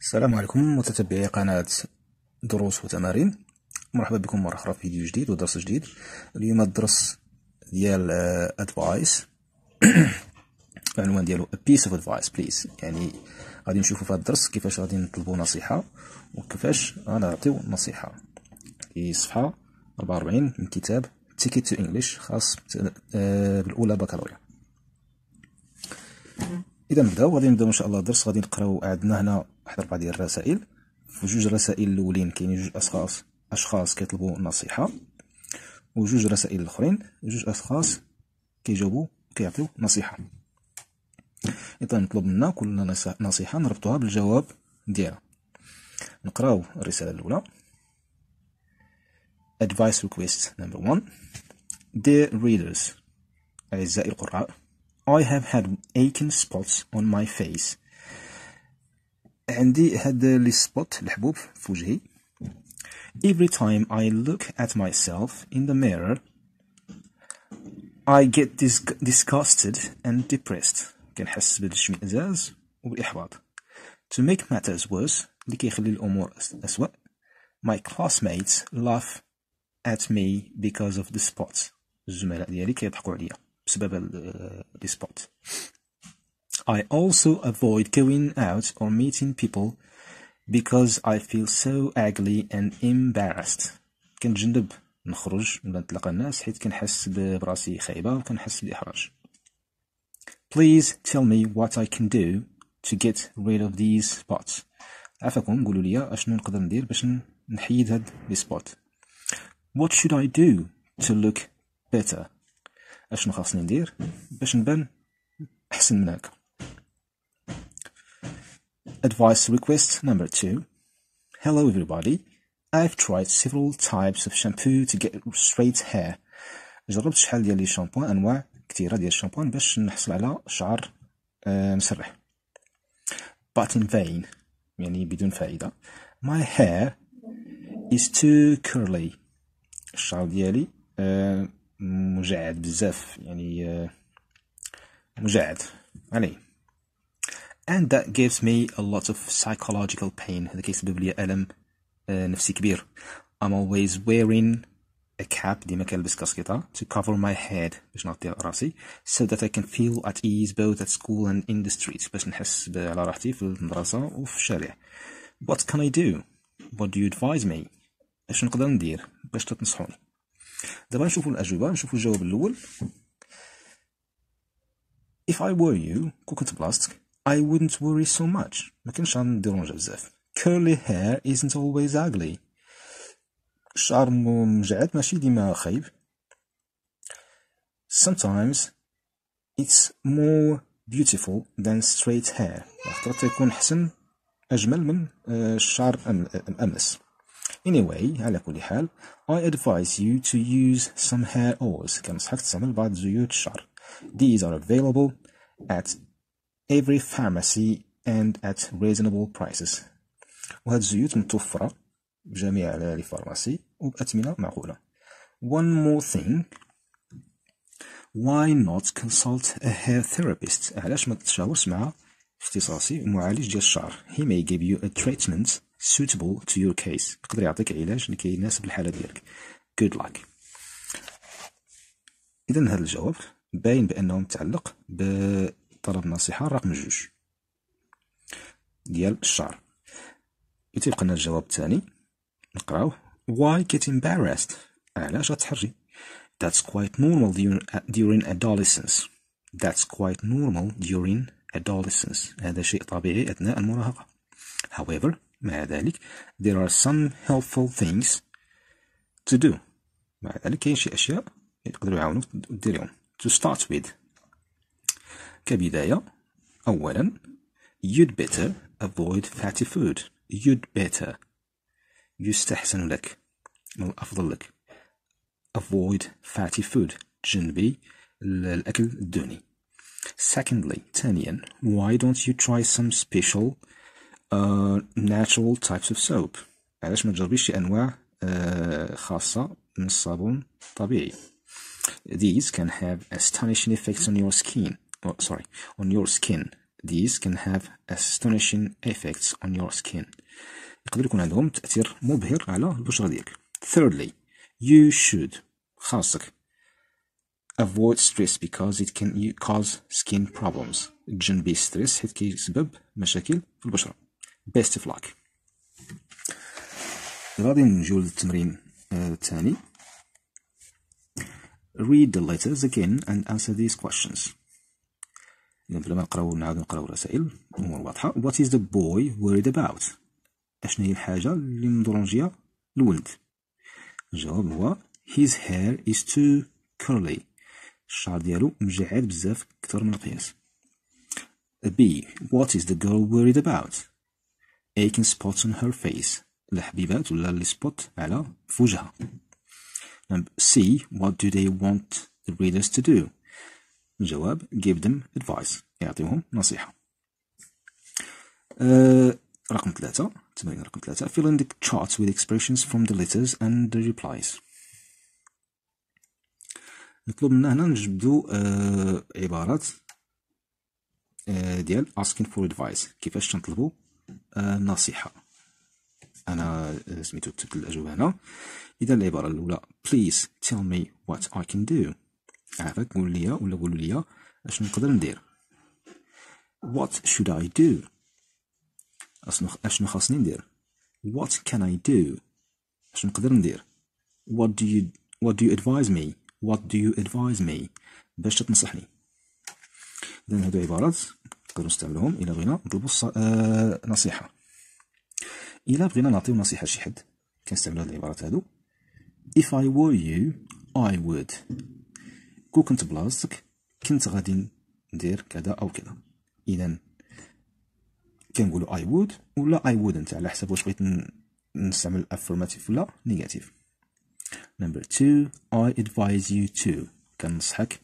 السلام عليكم متتبعي قناة دروس وتمارين. مرحبا بكم مرة أخرى في فيديو جديد ودرس جديد. اليوم الدرس ديال ادفايس العنوان ديالو a piece of advice please. يعني غادي نشوفو في هذا الدرس كيفاش غادي نطلبو نصيحة وكيفاش غنعطيو نصيحة. في صفحة 44 من كتاب Ticket to English خاص آه، بالأولى بكالوريا. إذا نبداو غادي نبداو إن شاء الله الدرس. غادي نقراو عندنا هنا واحد اربعه ديال الرسائل. في جوج رسائل الأولين كاينين جوج أشخاص أشخاص كيطلبوا نصيحة وجوج رسائل الأخرين جوج أشخاص كيجاوبوا كيعطيو نصيحة. إذا نطلب منا كل نصيحة نربطوها بالجواب ديالها نقراو الرسالة الأولى. Advice request number 1 dear readers أعزائي القراء I have had aching spots on my face. عندي هاد لي سبوت الحبوب في وجهي Every time I look at myself in the mirror I get dis disgusted and depressed كنحس بالاشمئزاز وبالإحباط To make matters worse اللي كيخلي الأمور أسوأ My classmates laugh at me because of the spots الزملاء ديالي كيضحكوا عليا بسبب لي سبوت I also avoid going out or meeting people because I feel so ugly and embarrassed كنتجنب نخرج ولا نتلاقى الناس حيت كنحس براسي خايبة وكنحس بالإحراج Please tell me what I can do to get rid of these spots عفاكم قولوا لي اشنو نقدر ندير باش نحيد هاد لي سبوت What should I do to look better اشنو خاصني ندير باش نبان احسن من هكا Advice request number two. Hello everybody. I've tried several types of shampoo to get straight hair. جربت شحال ديال les shampoings انواع كثيره ديال الشامبوان باش نحصل على شعر مسرح. But in vain. يعني بدون فائده. My hair is too curly. الشعر ديالي مجعد بزاف يعني مجعد عليه and that gives me a lot of psychological pain هذا كيسبب لي ألم نفسي كبير I'm always wearing a cap ديما كنلبس كاسكيطة to cover my head باش نغطي راسي so that I can feel at ease both at school and in the street باش نحس على راحتي في المدرسة وفي الشارع What can I do? What do you advise me? اش نقدر ندير باش تتنصحوني دابا نشوفوا الأجوبة نشوفوا الجواب الأول If I were you كون كنت بلاصتك I wouldn't worry so much ما كانش غنديرونجا بزاف curly hair isn't always ugly الشعر مجعد ماشي ديما خايب sometimes it's more beautiful than straight hair خاطر تيكون حسن أجمل من الشعر الأملس anyway على كل حال I advise you to use some hair oils كنصحك تستعمل بعض زيوت الشعر these are available at every pharmacy and at reasonable prices. وهاد الزيوت متوفرة بجميع الفارماسي وبأثمنة معقولة. One more thing. Why not consult a hair therapist? علاش ما تتشاورش مع اختصاصي معالج ديال الشعر؟ He may give you a treatment suitable to your case. يقدر يعطيك علاج اللي كيناسب الحالة ديالك. Good luck. إذا هذا الجواب باين بأنه متعلق ب طلب نصيحة رقم جوج ديال الشعر يتبقى لنا الجواب الثاني نقراوه why get embarrassed علاش غتحرجي that's quite normal during adolescence that's quite normal during adolescence هذا شيء طبيعي أثناء المراهقة however مع ذلك there are some helpful things to do مع ذلك كاين شي أشياء يقدروا يعاونوك ديريهم to start with كبداية أولا you'd better avoid fatty food you'd better يستحسن لك من الأفضل لك avoid fatty food تجنبي الأكل الدهني secondly ثانيا why don't you try some special uh, natural types of soap علاش ما تجربيش شي أنواع uh, خاصة من الصابون طبيعي these can have astonishing effects on your skin oh, sorry on your skin these can have astonishing effects on your skin يقدر يكون عندهم تأثير مبهر على البشرة ديالك thirdly you should خاصك avoid stress because it can cause skin problems تجنبي ستريس حيت كيسبب مشاكل في البشرة best of luck غادي نجيو للتمرين الثاني read the letters again and answer these questions بلا ما نقراو نعاود نقراو الرسائل الأمور واضحة what is the boy worried about? أشنا هي الحاجة اللي مدرونجية الولد الجواب هو his hair is too curly. الشعر ديالو مجعد بزاف كتر من القياس B what is the girl worried about? Aching spots on her face. الحبيبات ولا لي سبوت على وجهها C what do they want the readers to do? الجواب give them advice يعطيهم نصيحة. أه رقم ثلاثة تمرين رقم ثلاثة. Fill in the charts with expressions from the letters and the replies. نطلب منا هنا نجبدو آه عبارات آه ديال asking for advice. كيفاش تنطلبو؟ نصيحة. أنا سميتو كتبت الأجوبة هنا. إذا العبارة الأولى please tell me what I can do. عافاك قول لي ولا قولوا لي أشنو نقدر ندير؟ What should I do أشنو خاصني ندير؟ What can I do أشنو نقدر ندير؟ What do you what do you advise me? What do you advise me باش تنصحني إذا هادو عبارات نقدروا نستعملوهم. إلا بغينا نطلبوا آه نصيحة. إلا بغينا نعطيو نصيحة لشي حد. كنستعملو هاد العبارات هادو. If I were you I would. كون كنت بلاصتك كنت غادي ندير كذا أو كذا. إذا كنقولو I would ولا I wouldn't على حسب واش بغيت نستعمل affirmative ولا negative. Number two I advise you to كنصحك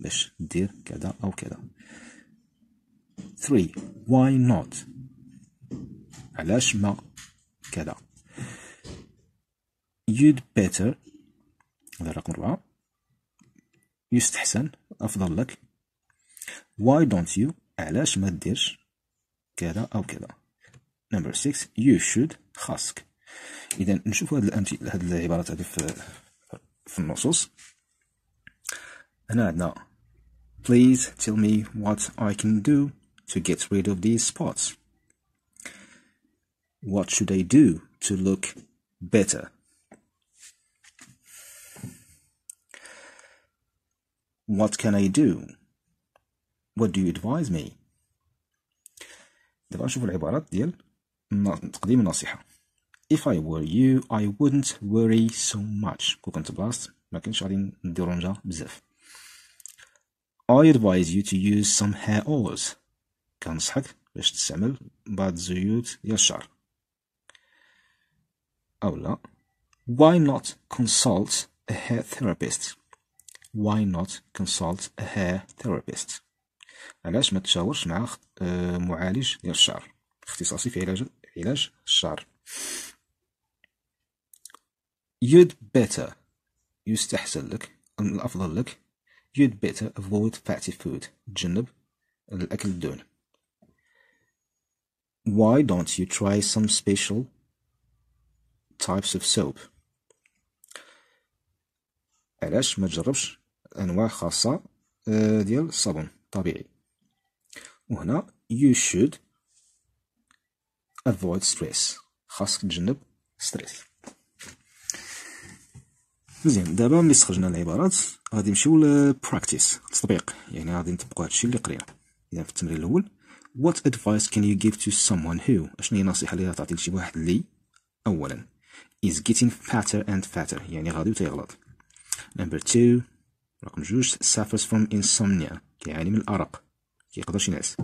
باش دير كذا أو كذا. Three why not علاش ما كذا؟ You'd better هذا رقم أربعة يستحسن أفضل لك why don't you علاش ما ديرش كذا أو كذا number six you should خاصك إذا نشوف هاد الأمثلة هاد العبارات هادي في في النصوص هنا عندنا please tell me what I can do to get rid of these spots what should I do to look better what can I do what do you advise me دابا نشوفو العبارات ديال تقديم النصيحة if I were you I wouldn't worry so much كون كنت بلاصت ما كنتش غادي نديرونجا بزاف I advise you to use some hair oils كنصحك باش تستعمل بعض الزيوت ديال الشعر أو لا why not consult a hair therapist why not consult a hair therapist علاش ما تشاورش مع معالج ديال الشعر اختصاصي في علاج علاج الشعر you'd better يستحسن لك الأفضل لك you'd better avoid fatty food تجنب الأكل الدهن why don't you try some special types of soap علاش ما تجربش أنواع خاصة ديال الصابون طبيعي وهنا you should avoid stress. خاصك تجنب stress مزيان. دابا ملي استخرجنا العبارات غادي نمشيو لل practice التطبيق. يعني غادي نطبقو هادشي اللي قرينا. إذا في التمرين الأول what advice can you give to someone who اشنو هي النصيحه اللي تعطي لشي واحد اللي اولا is getting fatter and fatter. يعني غادي تيغلط number two رقم جوج suffers from insomnia كيعاني من الأرق. كيقدرش ينعس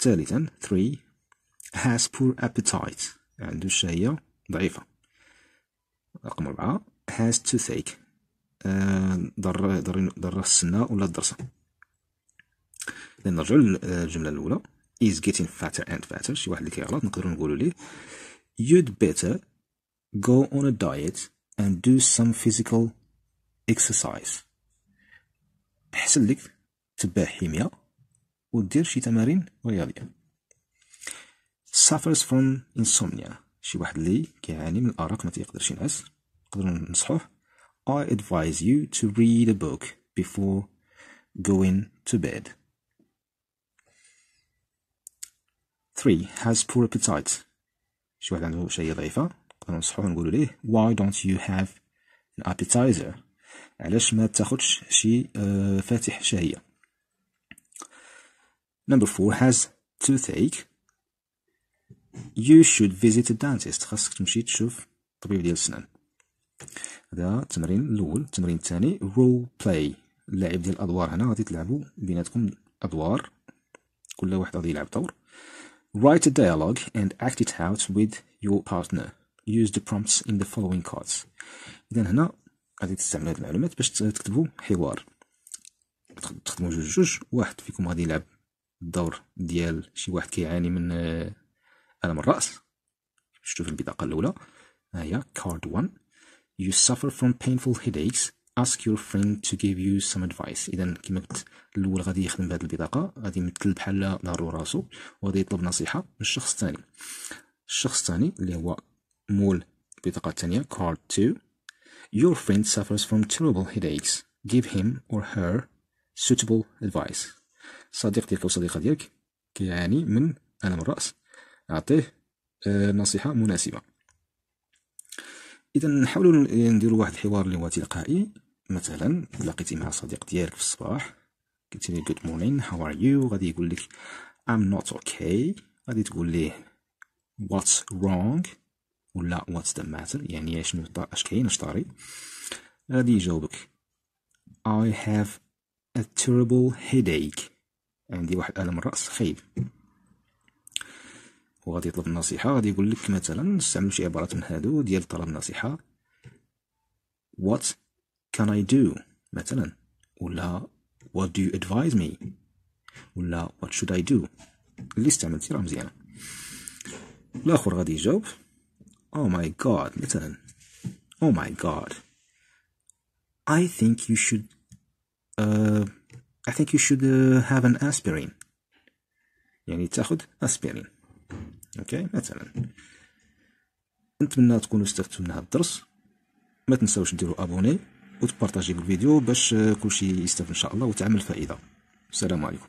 ثالثا 3 has poor appetite. عنده الشهية ضعيفة. رقم أربعة has toothache. ضر ضر ضر السنة ولا الضرسة نرجعو للجملة الأولى. Is getting fatter and fatter. شي واحد اللي كيغلط نقدرو نقولو ليه. You'd better go on a diet and do some physical exercise. أحسن لك تبع حمية ودير شي تمارين رياضية. Suffers from insomnia. شي واحد اللي كيعاني من الأرق ما تيقدرش ينعس. نقدروا ننصحوه. I advise you to read a book before going to bed. 3 has poor appetite. شي واحد عنده شهية ضعيفة نقدروا ننصحوه نقولوا ليه why don't you have an appetizer? علاش ما تاخدش شي فاتح شهية؟ Number 4 has toothache. You should visit a dentist. خاصك تمشي تشوف طبيب ديال السنان. هذا التمرين الأول. التمرين الثاني role play اللعب ديال الأدوار هنا غادي تلعبوا بيناتكم أدوار. كل واحد غادي يلعب دور. Write a dialogue and act it out with your partner. Use the prompts in the following cards. اذا هنا غادي تستعملوا هذه المعلومات باش تكتبوا حوار. تخدموا جوج جوج واحد فيكم غادي يلعب الدور ديال شي واحد كيعاني من آه، ألم الرأس. شفتوا في البطاقه الأولى. ها هي card 1 you suffer from painful headaches. Ask your friend to give you some advice. اذا كما قلت الأول غادي يخدم بهذه البطاقه غادي يمثل بحال ضارو راسو وغادي يطلب نصيحة من الشخص الثاني. الشخص الثاني اللي هو مول البطاقه الثانية card 2 your friend suffers from terrible headaches. Give him or her suitable advice. صديق ديالك أو صديقة ديالك كيعاني من ألم الرأس. أعطيه آه، نصيحة مناسبة. اذا نحاولوا نديروا واحد الحوار اللي هو تلقائي. مثلا لقيتي مع صديق ديالك في الصباح قلت لي good morning how are you? غادي يقول لك I'm not okay. غادي تقول ليه what's wrong? ولا what's the matter يعني شنو اش كاين اش طاري غادي يجاوبك I have a terrible headache. عندي واحد ألم الرأس خايب. وغادي يطلب النصيحة غادي يقول لك مثلا نستعمل شي عبارات من هادو ديال طلب النصيحة. What can I do مثلا. ولا what do you advise me? ولا what should I do اللي استعملتي راه مزيانة. الآخر غادي يجاوب. Oh my god مثلا oh my god. I think you should uh, I think you should uh, have an aspirin. يعني تاخد اسبرين okay مثلا. نتمنى تكونوا استفدتوا من هذا الدرس. ما تنساوش ديروا abonner وتبارطاجيو الفيديو باش كلشي يستافد إن شاء الله وتعم الفائدة. السلام عليكم.